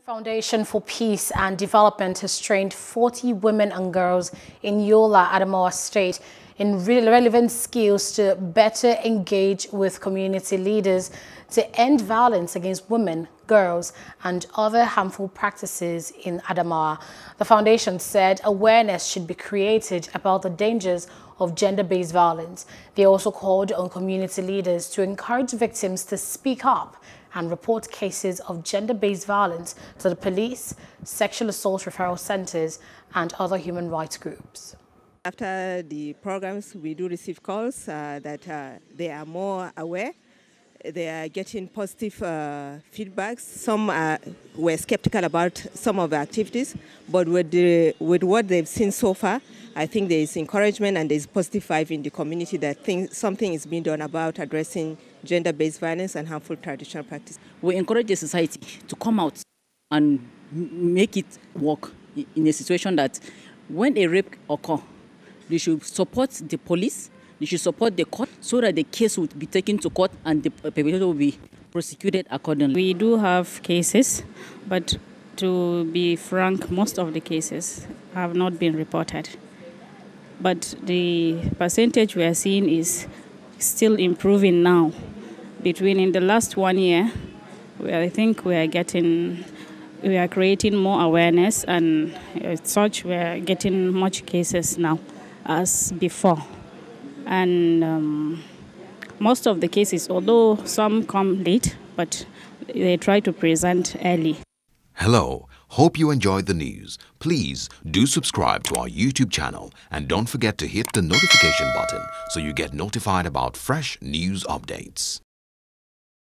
Foundation for Peace and Development has trained 40 women and girls in Yola, Adamawa State in relevant skills to better engage with community leaders to end violence against women, girls and other harmful practices in Adamawa. The foundation said awareness should be created about the dangers of gender-based violence. They also called on community leaders to encourage victims to speak up and report cases of gender-based violence to the police, sexual assault referral centers and other human rights groups. After the programs, we do receive calls uh, that uh, they are more aware. They are getting positive uh, feedbacks. Some were skeptical about some of the activities, but with, the, with what they've seen so far, I think there is encouragement and there is positive vibe in the community that something is being done about addressing gender-based violence and harmful traditional practice. We encourage the society to come out and make it work in a situation that when a rape occurs, they should support the police, they should support the court so that the case would be taken to court and the perpetrator will be prosecuted accordingly. We do have cases, but to be frank, most of the cases have not been reported. But the percentage we are seeing is still improving now. Between in the last one year, I think we are getting we are creating more awareness and as such we are getting much cases now as before. And um, most of the cases, although some come late, but they try to present early. Hello, hope you enjoyed the news. Please do subscribe to our YouTube channel and don't forget to hit the notification button so you get notified about fresh news updates.